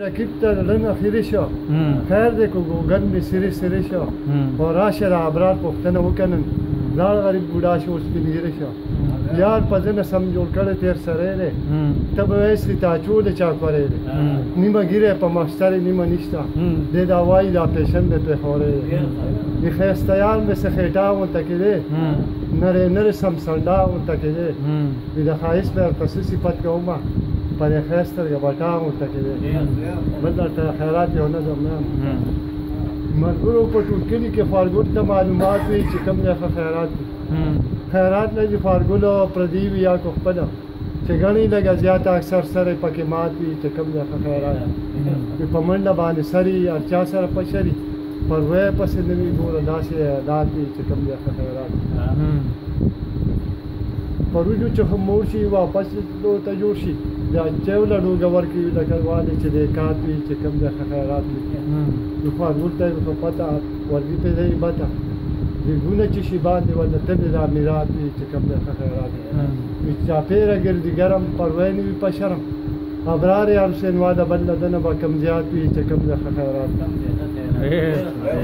رقیب ته لنګه خیری شو خیر دې کو ګوګل می سری سری شو او راشه د ابرار پښتنه وکنن لاړ غریب بوډا شو اوس پنځیر شو یار په ځنه سم جوړ کړی تیر سره دی ته به وایې سي تا چو د چا کړی دی نیمه ګیره په ماستر نیمه نشته دې دا وایي دا پیشن به په خوره دی خیسته یار مې سخېټا و تکې دی نره نره سم سنډا و تکې دی وی د ښایست نه درته څه صفت کومه پر یې ښایست سترګه بټار ورته کوې بل درته خیرات یو نظم نه ملګرو په ټول کلي کې خوارګل ته معلومات وي چې کوم ځای ښه خیرات دی خیرات نه دي خوارګل پردي وي یا کو خپله چې ګڼي لږه زیاته اکثر سره پکې مات وي چې کوم ځای ښه خیرات دی په منډه باندې سري هر چا سره په شري پر وی پسې نه وي ګوره داسې حالات وي چې کوم ځای ښه خیرات دی پروجو چې هم مور شي واپس لو ته جوړ شي بیا چیو له ډوګه ورکړي لکه والي چې د کار دی چې کم دی خخه رات دی نو فارول ته په پتا ورګي ته دی بتا د ګونه چې شي باندې ولا ته دا میرات دی چې کم دی خخه رات دی چې چا پیره ګرځي ګرم پروین وی په شرم ابرار حسین واده بل دنه با کم زیات وی چې کم دی خخه رات دی